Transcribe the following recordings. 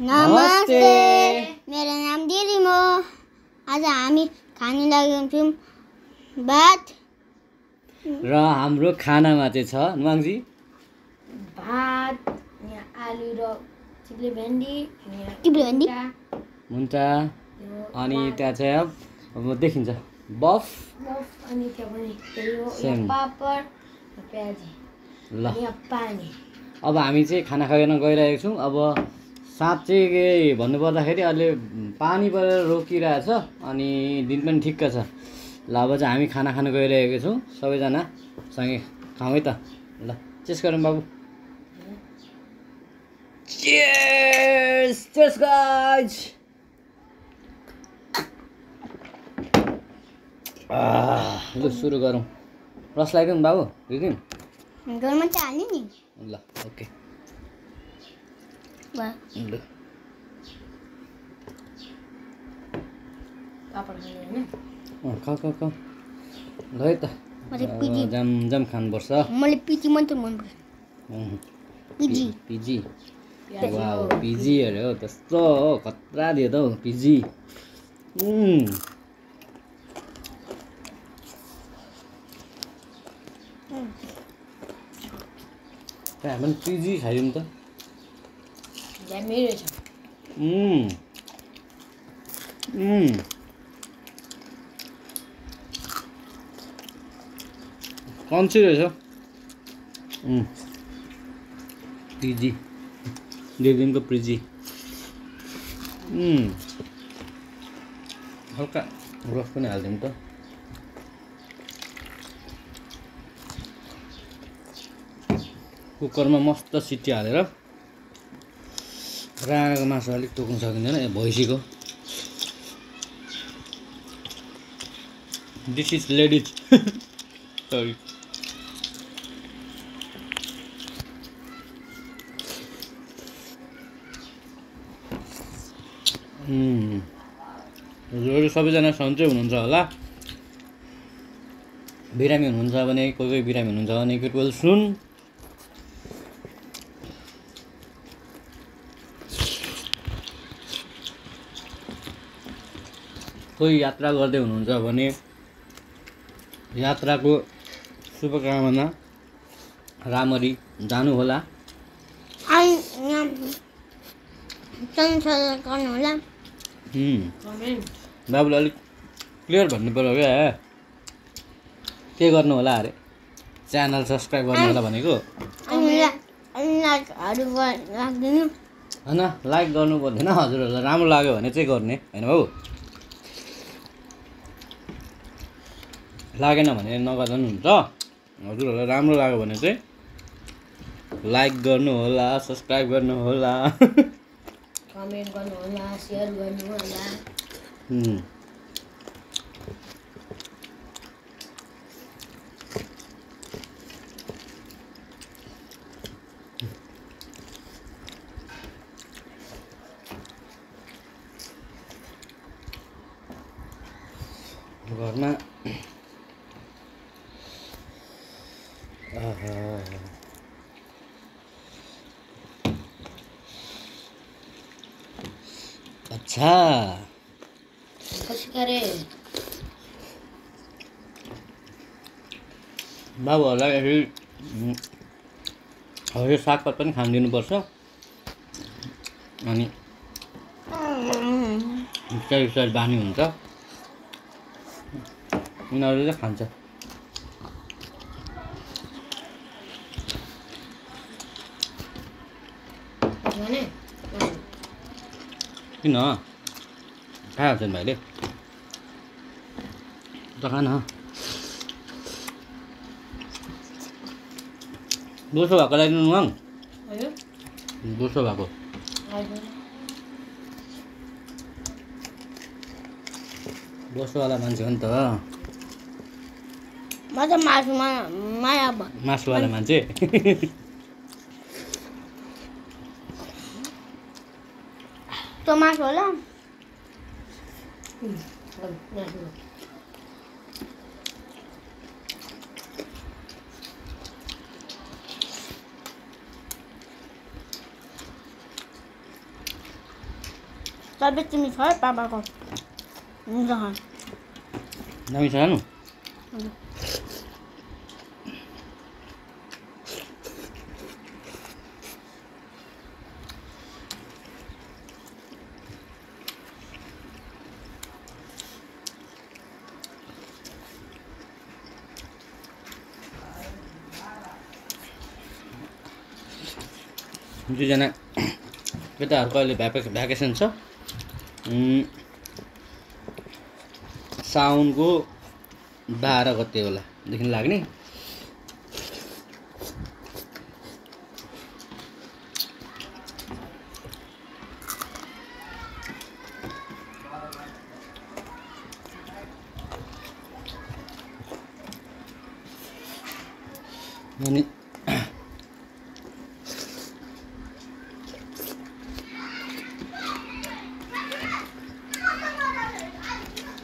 नमस्ते मेरो नाम दिलिम हो आज हामी खानु लागेको छौँ भात र हाम्रो खानामा चाहिँ छ नुवाङजी भात यहाँ आलु र चिप्ले भेन्डी चिप्ले भेन्डी? मुन्टा, यो अनि त्यहाँ चाहिँ अब देखिन्छ बफ बफ, अनि त्यहाँ पापड प्याजी ल पानी अब हामी चाहिँ खाना खान गइरहेको छौँ अब साँच्चै के भन्नुपर्दाखेरि अहिले पानी परेर रोकिरहेछ अनि दिन पनि ठिक्क छ। ल अब चाहिँ हामी खाना खान गइरहेको छौँ। सबैजना सँगै खाउँ है त। ल चेस गरौँ बाबु। guys! आह, लु सुरु गरौँ। रस लगाइदिउँ न बाबु रिदिउँ झोलमा चाहिँ हाल्ने नि। ल ओके। भयो ल है त जाम जाम खानुपर्छ मलाई पिजी मात्रै मनपर्छ अँ, पिजी पिजी वा हो। पिजी अरे हो त्यस्तो हो खतरा दियो त हौ पिजी हामी पनि पिजी खाइदिउँ त दामी रहेछ उम्, उम्। कन्ची रहेछ पिजी देवदिनको पिजी उम्, हल्का रस पनि हालिदिउँ त कुकरमा मस्त सिटी हालेर राँगाको मासु अलिक टोक्नु सकिँदैन भैँसीको। दिस इज लेडिज सरी हजुर सबैजना सन्चै हुनुहुन्छ होला। बिरामी हुनुहुन्छ भने कोही कोही बिरामी हुनुहुन्छ भने केटवेल सुन कोही यात्रा गर्दै हुनुहुन्छ भने यात्राको शुभकामना राम्ररी जानुहोला। बाबुले अलिक क्लियर भन्नु पऱ्यो क्या। के गर्नु होला अरे? च्यानल सब्सक्राइब गर्नु होला भनेको? होइन लाइक गर्नु पर्दैन। हजुरहरूलाई राम्रो लाग्यो भने चाहिँ गर्ने। होइन बाबु? लागेन भने नगर्दा पनि हुन्छ। हजुरहरूलाई राम्रो लाग्यो भने चाहिँ लाइक गर्नु होला सब्सक्राइब गर्नु होला। कमेन्ट गर्नु होला सेयर गर्नु होला। उम्. घरमा बाबुहरूलाई यसरी हरियो सागपात पनि खान दिनुपर्छ अनि बिस्तारै बिस्तारै बानी हुन्छ उनीहरूले चाहिँ खान्छ किन खाइहाल्छ नि भाइले त खान बोसो भएको लागि नुहाङ बोसो भएको बोसोवाला मान्छे हो नि त मासुवाला मान्छे मासु होला हजुर तबियत तिमी छ है पापाको हुन्छ खानु दामी छ खानु दुईजना केटाहरूको अहिले भ्याके भ्याकेसन छ। साउनको बाह्र गते होलादेखि लाग्ने अनि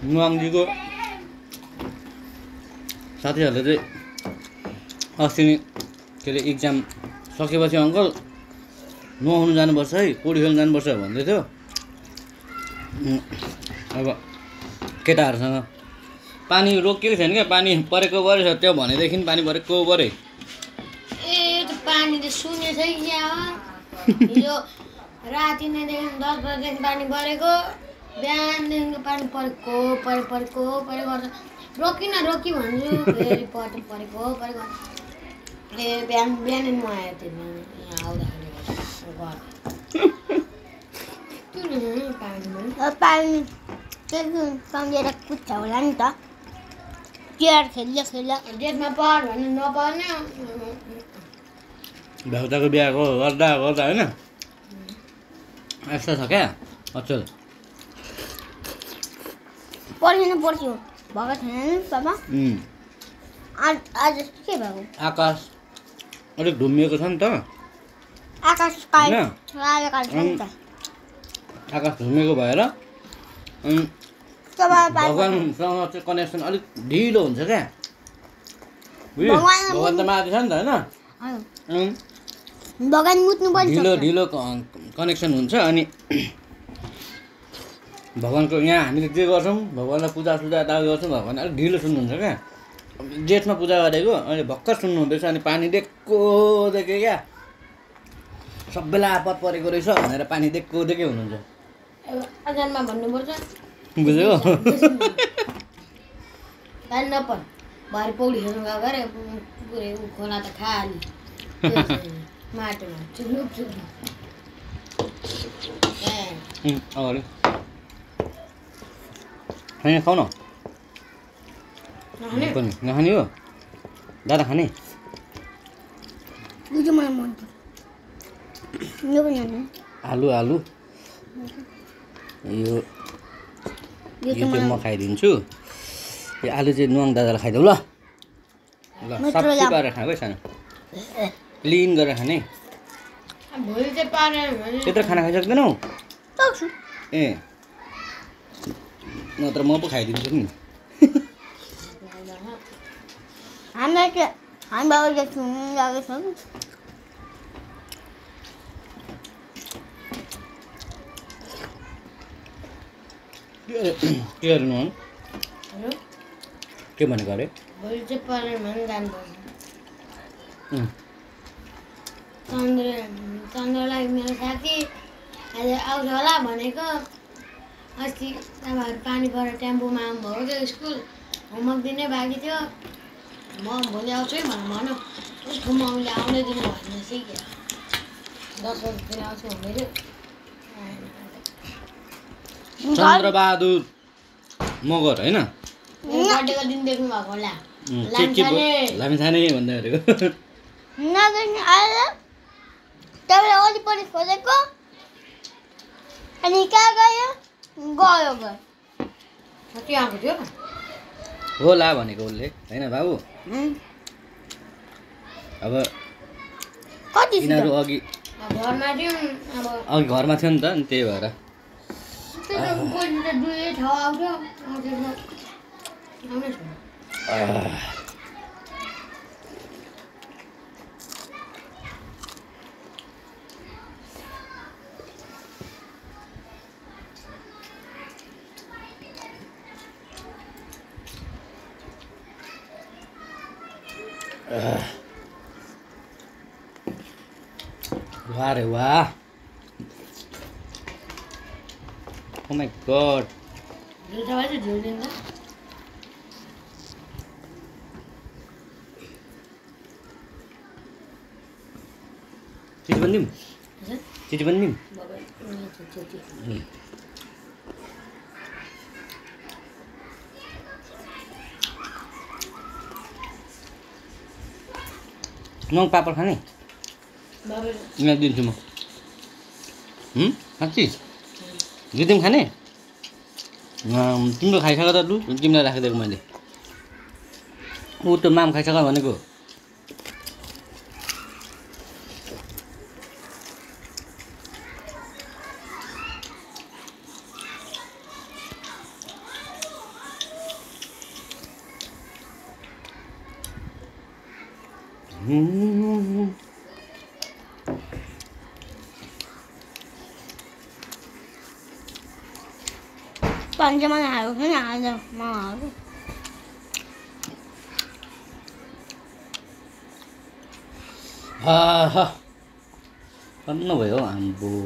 नुवाङजीको साथीहरूले चाहिँ अस्ति नै के अरे इक्जाम सकेपछि अङ्कल नुहाउनु जानुपर्छ है पौडी खेल्नु जानुपर्छ भन्दै थियो। अब केटाहरूसँग पानी रोकिएको छैन क्या पानी परेको परेछ त्यो भनेदेखि पानी परेको परे। ए यहाँ। हिजो राति नैदेखि दस बजीदेखि पानी परेको बिहानदेखिको पानी परेको परे परेको परे गर्छ रोकी न रोकी भन्छु फेरि परे परेको परेको ए बिहान बिहानै नुहायो त्यो यहाँ आउँदाखेरि पानी त्यही सम्झेर कुद्छ होला नि त। चेयर खेल्यो खेल्यो। डेटमा पढ भने नपर्ने भ्याउताको बिहाको गर्दा गर्दा होइन? यस्तो छ क्या? अचल। पढ्नु पढ्थ्यो भएको छैन उम्, आज आज के भएको आकाश अलिक ढुमिएको छ नि त आकाश आकाश ढुमिएको भएर अनि भगवान्सँग चाहिँ कनेक्सन अलिक ढिलो हुन्छ क्या भगवान्- त माथि छ नि त होइन भगवान् मुत्नु पनि ढिलो। ढिलो कनेक्सन हुन्छ अनि भगवान्को यहाँ हामीले जे गर्छौँ भगवान्लाई पूजा सुजा यता गर्छौँ भगवान् अलिक ढिलो सुन्नुहुन्छ क्या। जेठमा पूजा गरेको अहिले भर्खर सुन्नु हुँदैछ अनि पानी दिएको देखेँ क्या। सबैलाई आपत परेको रहेछ भनेर पानी दिएको देखे हुनुहुन्छ। बुझ्यो। खोला त खाली। माटोमा खाने खाऊ न। नखाने? हो। दादा खाने। आलु आलु। यो यो चाहिँ म खाइदिन्छु। यो आलु चाहिँ नुहाङ दादालाई खाइदेऊ ल। ल सबै। पारेर खाऊ है सानो। क्लिन गरेर खाने। त्यत्रो खाना खाइसक्दैनौ? ए। नत्र म पो खाइदिन्छु नि। हामीलाई चाहिँ हामी बाबाले लागेको छ। कि के अरे के के भनेको अरे? चन्द्र चन्द्रलाई मेरो साथी आज आउँछ होला भनेको। अस्ति तपाईँहरू पानी परेर टेम्पोमा आउनुभएको थियो स्कुल। होमवर्क दिनै बाँकी थियो। म भोलि आउँछु है भनेर भन्यो। उसको मम्मीले आउँदै दिनु भन्ने सिक्यो दस बजीतिर आउँछु भन्दै थियो। चन्द्रबहादुर मगर होइन? बर्थडेको दिन देख्नु भएको होला। लामिछाने। भयो? भन्दै गरेको? वरिपरि खोजेको? अनि कहाँ गयो? गयो। आएको थियो होला भनेको उसले। होइन बाबु? अब कति यिनीहरू अघि अब घरमा थियौँ अब अघि घरमा थियो नि त अनि त्यही भएर। दुई छ वाह रे वाह। ओ माय गॉड झुल छ भाइ झुल दिन्छ चिज बनिदिउँ चिज बनिदिउँ बाबा उनीहरू छ त्यो त्यो नङ पापड खाने? यहाँ दिन्छु म? साँच्ची? दुई खाने? तिम्रो खाइसक त लु। तिमीलाई राखिदिएको मैले। ऊ त्यो माम खाइसक भनेको। ngon ngon bạn cho món nào thế nào rồi mà ha ha. Vẫn nổi không ạ bù.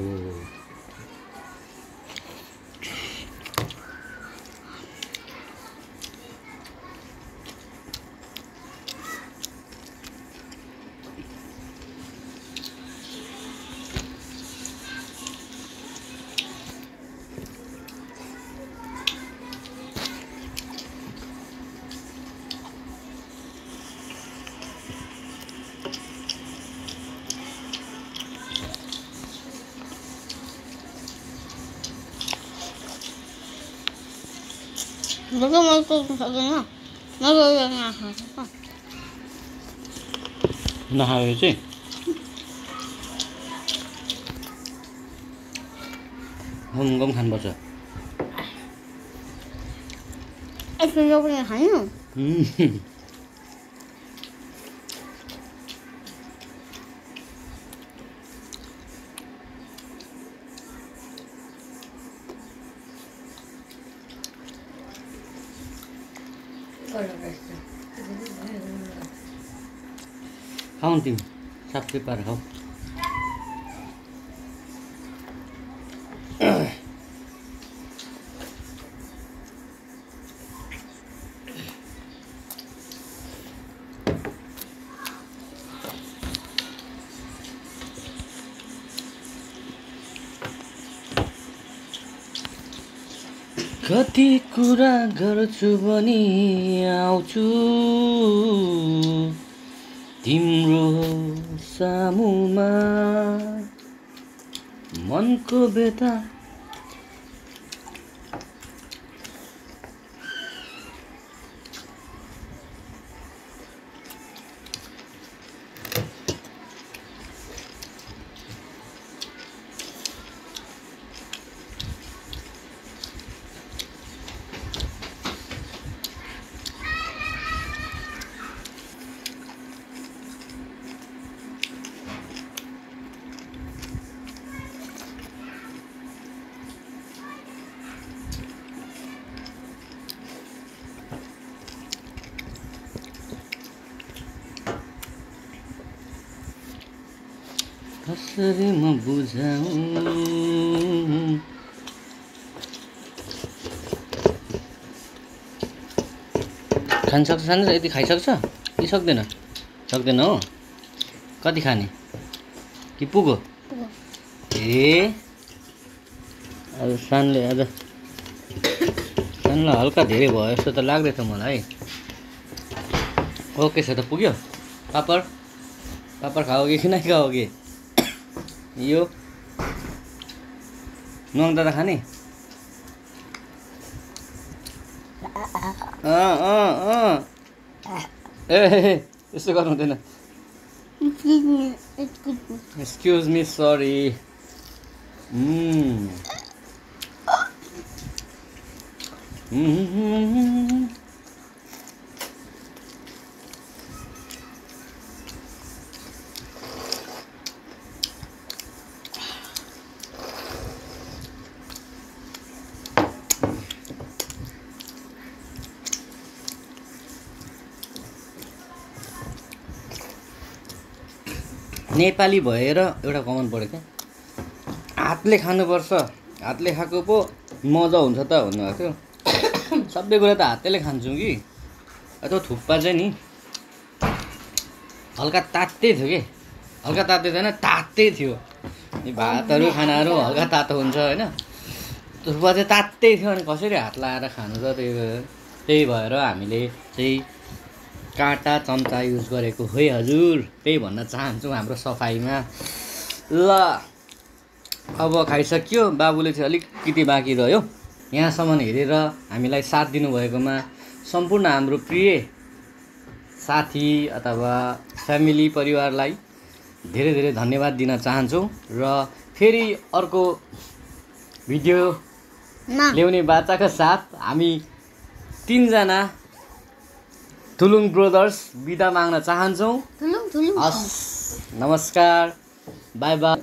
छैन आज म हाल्छु आहा टन्न भयो हौ आम्बो जस्तो मैले सोच्नु सक्दैन नगएर नखाएको नखाएको चाहिँ गम गम खानुपर्छ यस्तो यो पनि खानु खाऊ न तिमी पारेर खाऊ कति कुरा गर्छु भनी आउँछु। तिम्रो सामुमा मनको बेता कसरी म बुझाउँ। खान सक्छ खान्छ यति खाइसक्छ? कि सक्दैन। सक्दैन हो? कति खाने? कि पुगो? ए अब सानले आज सानलाई हल्का धेरै भयो जस्तो त लाग्दैछ मलाई। ओके छ त पुग्यो। पापड? पापड खाओगे कि नै खाओगे यो नुहाउनु दादा खाने ए यस्तो गर्नु हुँदैन excuse me sorry Mm-hmm. Nepali भएर एउटा कमन पऱ्यो क्या हातले खानुपर्छ हातले खाएको पो मजा हुन्छ त भन्नुभएको थियो। सबै कुरा त हातैले खान्छौँ कि। त्यो थुक्पा चाहिँ नि। हल्का तातै थियो कि। हल्का तातै थिएन तातै थियो। भातहरू खानाहरू हल्का तातो हुन्छ होइन। थुक्पा चाहिँ तातै थियो अनि कसरी हात लाएर खानु त त्यही भएर त्यही भएर हामीले चाहिँ काँटा चम्चा युज गरेको है हजुर। त्यही भन्न चाहन्छौँ हाम्रो सफाइमा। ल अब खाइसक्यो। बाबुले चाहिँ अलिकति बाँकी रह्यो। यहाँसम्म हेरेर हामीलाई साथ दिनुभएकोमा सम्पूर्ण हाम्रो प्रिय साथी अथवा फ्यामिली परिवारलाई धेरै धेरै धन्यवाद दिन चाहन्छौँ र फेरि अर्को भिडियो ल्याउने बाचाका साथ हामी तिनजना थुलुङ ब्रदर्स बिदा माग्न चाहन्छौँ। हस् नमस्कार बाई बाई।